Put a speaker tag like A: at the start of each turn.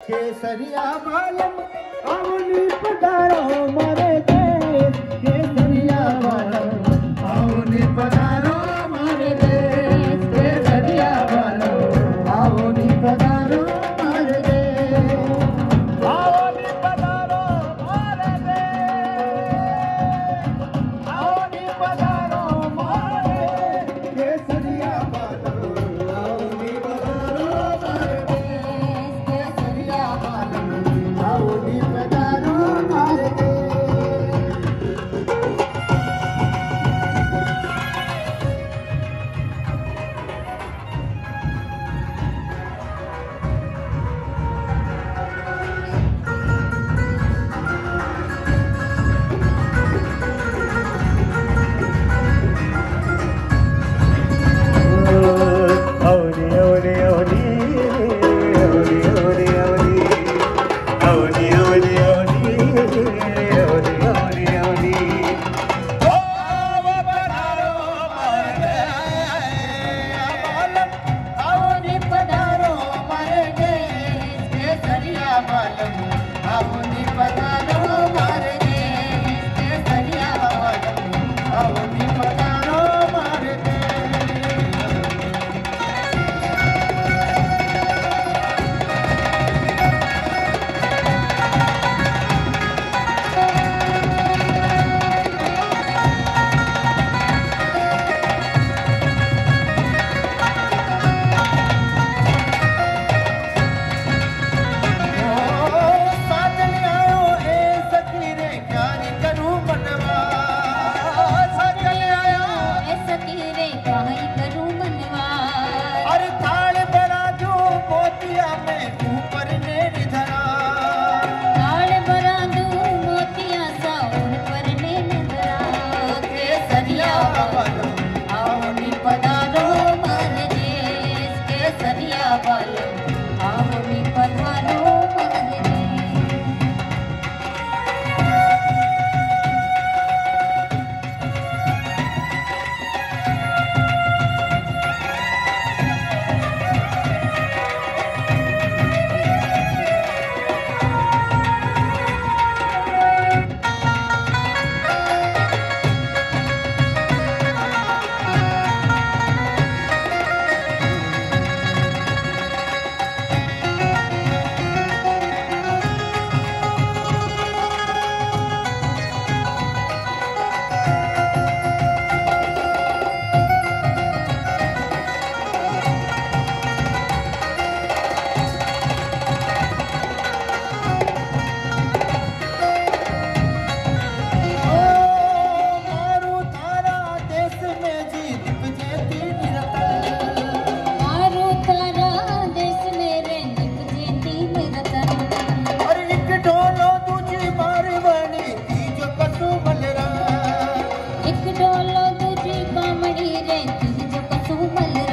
A: केसरिया बालम अवनी केसरिया बालम अवनी पधारो
B: 三 万 पछ मंदिर